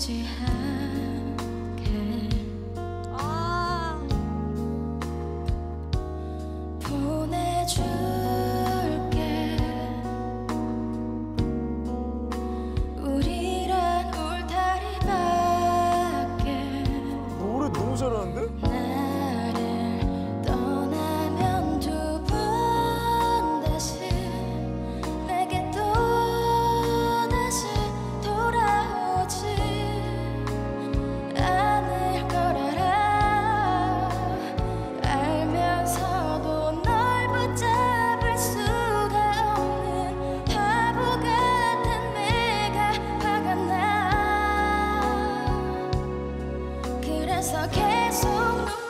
己还 그래서 계속